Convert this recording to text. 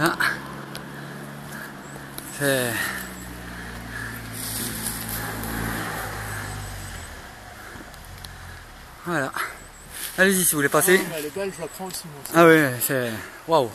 Ah. C'est... Voilà. Allez-y si vous voulez passer. Ah, les. Ah c'est... Waouh